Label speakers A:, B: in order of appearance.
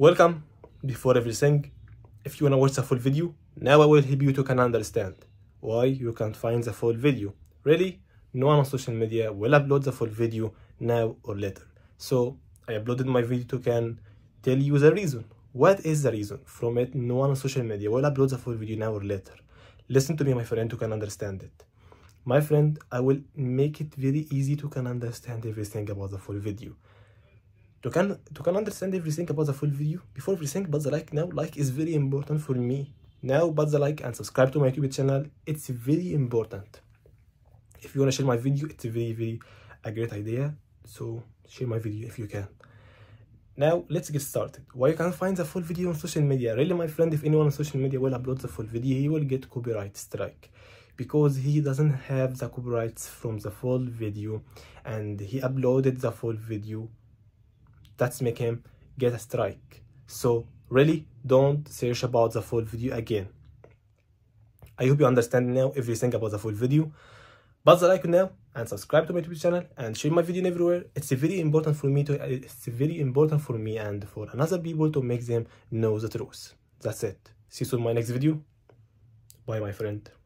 A: Welcome. Before everything, if you wanna watch the full video, now I will help you to can understand why you can't find the full video. Really, no one on social media will upload the full video now or later. So I uploaded my video to can tell you the reason. What is the reason? From it, no one on social media will upload the full video now or later. Listen to me, my friend, to can understand it. My friend, I will make it very easy to can understand everything about the full video. To can to can understand everything about the full video before everything, but the like now, like is very important for me. Now, but the like and subscribe to my YouTube channel. It's very important. If you wanna share my video, it's a very very a great idea. So share my video if you can. Now let's get started. Why you can't find the full video on social media? Really, my friend, if anyone on social media will upload the full video, he will get copyright strike because he doesn't have the copyrights from the full video and he uploaded the full video. That's make him get a strike. So really, don't search about the full video again. I hope you understand now everything about the full video. But the like now and subscribe to my YouTube channel and share my video everywhere. It's very important for me to it's very important for me and for another people to make them know the truth. That's it. See you soon in my next video. Bye my friend.